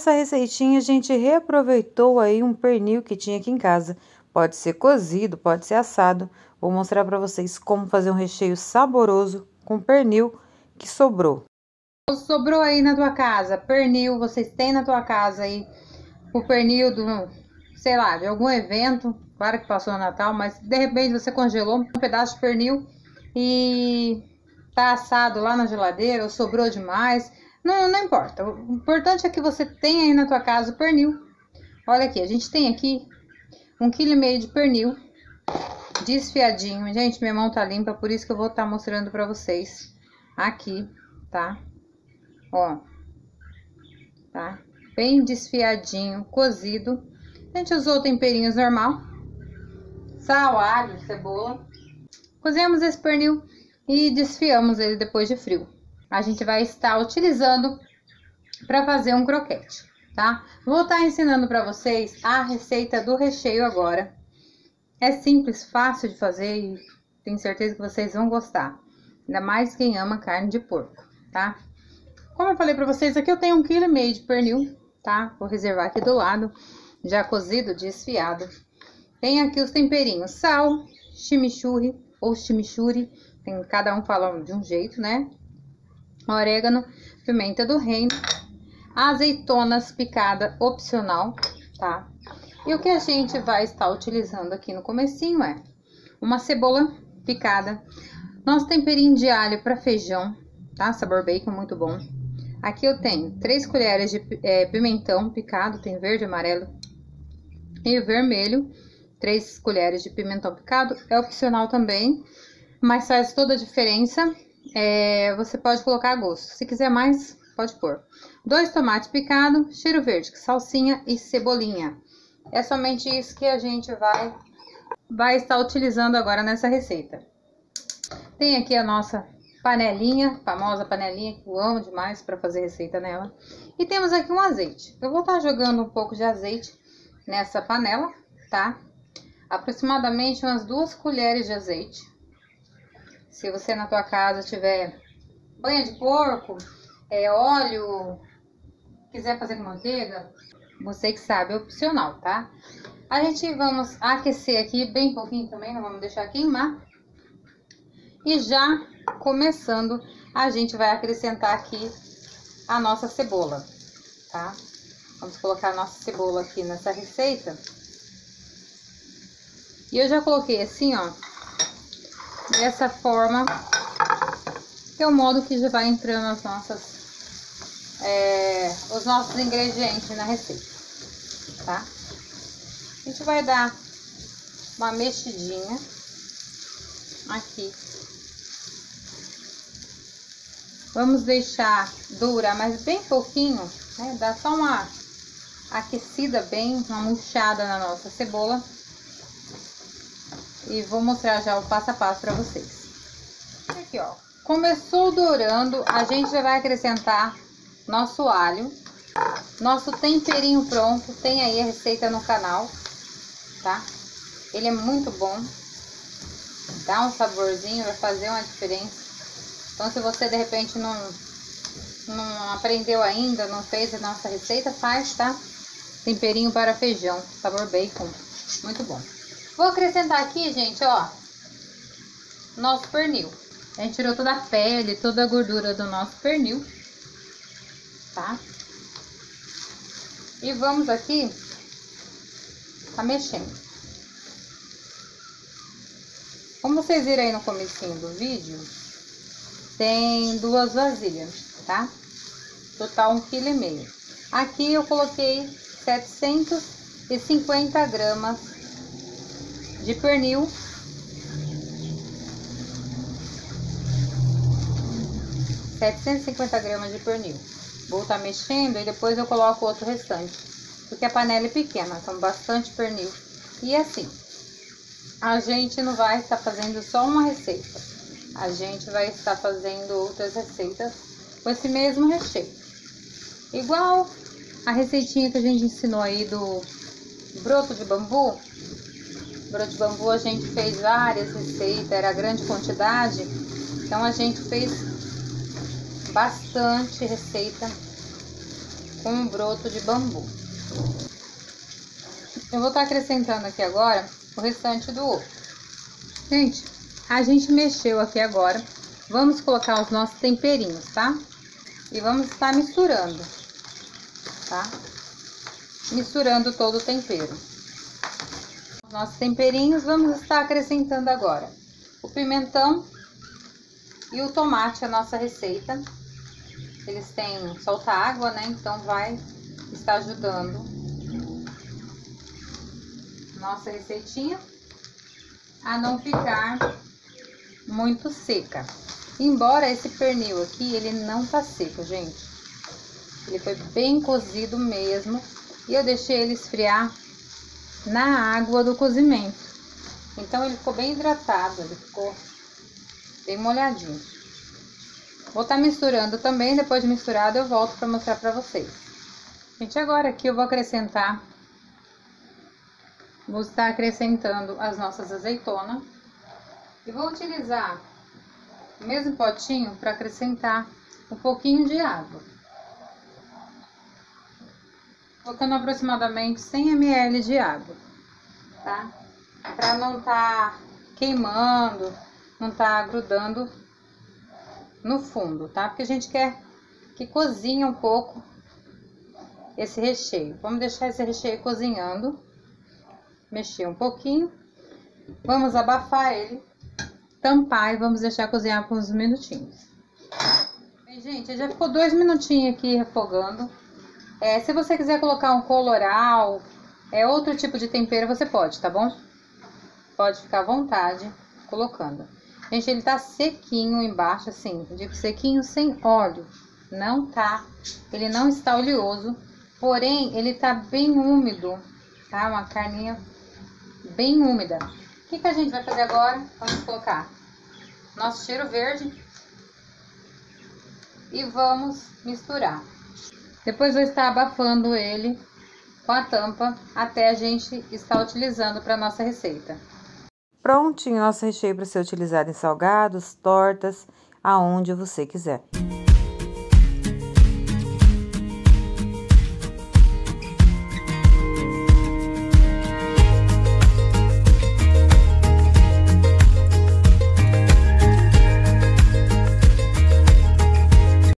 essa receitinha a gente reaproveitou aí um pernil que tinha aqui em casa. Pode ser cozido, pode ser assado. Vou mostrar para vocês como fazer um recheio saboroso com pernil que sobrou. Sobrou aí na tua casa, pernil, vocês têm na tua casa aí o pernil do, sei lá, de algum evento, claro que passou o Natal, mas de repente você congelou um pedaço de pernil e tá assado lá na geladeira ou sobrou demais, não, não importa. O importante é que você tenha aí na tua casa o pernil. Olha aqui, a gente tem aqui um quilo e meio de pernil desfiadinho. Gente, minha mão tá limpa, por isso que eu vou estar tá mostrando pra vocês aqui, tá? Ó, tá? Bem desfiadinho, cozido. A gente usou temperinhos normal. Sal, alho, cebola. Cozemos esse pernil e desfiamos ele depois de frio. A gente vai estar utilizando para fazer um croquete, tá? Vou estar ensinando para vocês a receita do recheio agora. É simples, fácil de fazer e tenho certeza que vocês vão gostar. Ainda mais quem ama carne de porco, tá? Como eu falei para vocês, aqui eu tenho um quilo e meio de pernil, tá? Vou reservar aqui do lado, já cozido, desfiado. Tem aqui os temperinhos, sal, chimichurri ou chimichurri, tem, cada um fala de um jeito, né? Orégano, pimenta do reino, azeitonas picada opcional, tá? E o que a gente vai estar utilizando aqui no comecinho é uma cebola picada, nosso temperinho de alho para feijão, tá? Sabor bacon, muito bom. Aqui eu tenho 3 colheres de é, pimentão picado, tem verde, amarelo e vermelho. 3 colheres de pimentão picado, é opcional também, mas faz toda a diferença. É, você pode colocar a gosto. Se quiser mais, pode pôr. Dois tomates picados, cheiro verde, salsinha e cebolinha. É somente isso que a gente vai, vai estar utilizando agora nessa receita. Tem aqui a nossa panelinha, famosa panelinha que eu amo demais para fazer receita nela. E temos aqui um azeite. Eu vou estar jogando um pouco de azeite nessa panela, tá? Aproximadamente umas duas colheres de azeite. Se você na tua casa tiver banha de porco, é, óleo, quiser fazer com manteiga, você que sabe, é opcional, tá? A gente vamos aquecer aqui bem pouquinho também, não vamos deixar queimar. E já começando, a gente vai acrescentar aqui a nossa cebola, tá? Vamos colocar a nossa cebola aqui nessa receita. E eu já coloquei assim, ó, dessa forma, que é o modo que já vai entrando as nossas, é, os nossos ingredientes na receita, tá? A gente vai dar uma mexidinha aqui. Vamos deixar durar, mas bem pouquinho, né? Dá só uma aquecida bem, uma murchada na nossa cebola. E vou mostrar já o passo a passo para vocês. Aqui, ó. Começou dourando, a gente já vai acrescentar nosso alho. Nosso temperinho pronto, tem aí a receita no canal, tá? Ele é muito bom. Dá um saborzinho, vai fazer uma diferença. Então, se você de repente não, não aprendeu ainda, não fez a nossa receita, faz, tá? Temperinho para feijão, sabor bacon, muito bom. Vou acrescentar aqui, gente, ó, nosso pernil. A gente tirou toda a pele, toda a gordura do nosso pernil, tá? E vamos aqui tá mexendo. Como vocês viram aí no comecinho do vídeo, tem duas vasilhas, tá? Total um quilo e meio. Aqui eu coloquei 750 gramas de pernil. Setecentos e cinquenta gramas de pernil. Vou estar tá mexendo e depois eu coloco outro restante. Porque a panela é pequena, então bastante pernil. E assim, a gente não vai estar fazendo só uma receita. A gente vai estar fazendo outras receitas com esse mesmo recheio. Igual a receitinha que a gente ensinou aí do broto de bambu. Broto de bambu a gente fez várias receitas, era grande quantidade. Então a gente fez bastante receita com broto de bambu. Eu vou estar acrescentando aqui agora o restante do ovo. Gente, a gente mexeu aqui agora. Vamos colocar os nossos temperinhos, tá? E vamos estar misturando, tá? Misturando todo o tempero. Os nossos temperinhos, vamos estar acrescentando agora o pimentão e o tomate, a nossa receita. Eles têm solta água, né? Então vai estar ajudando nossa receitinha a não ficar muito seca. Embora esse pernil aqui, ele não tá seco, gente. Ele foi bem cozido mesmo. E eu deixei ele esfriar na água do cozimento. Então, ele ficou bem hidratado, ele ficou bem molhadinho. Vou estar tá misturando também, depois de misturado eu volto para mostrar para vocês. Gente, agora aqui eu vou acrescentar Vou estar acrescentando as nossas azeitonas. E vou utilizar o mesmo potinho para acrescentar um pouquinho de água. Colocando aproximadamente 100 ml de água, tá? Para não tá queimando, não tá grudando no fundo, tá? Porque a gente quer que cozinhe um pouco esse recheio. Vamos deixar esse recheio cozinhando mexer um pouquinho. Vamos abafar ele, tampar e vamos deixar cozinhar por uns minutinhos. Bem, gente, já ficou dois minutinhos aqui refogando. É, se você quiser colocar um coloral, é outro tipo de tempero, você pode, tá bom? Pode ficar à vontade colocando. Gente, ele tá sequinho embaixo, assim, digo sequinho sem óleo. Não tá, ele não está oleoso, porém, ele tá bem úmido, tá? Uma carninha bem úmida. O que, que a gente vai fazer agora? Vamos colocar nosso cheiro verde e vamos misturar. Depois vou estar abafando ele com a tampa até a gente estar utilizando para nossa receita. Prontinho nosso recheio para ser utilizado em salgados, tortas, aonde você quiser.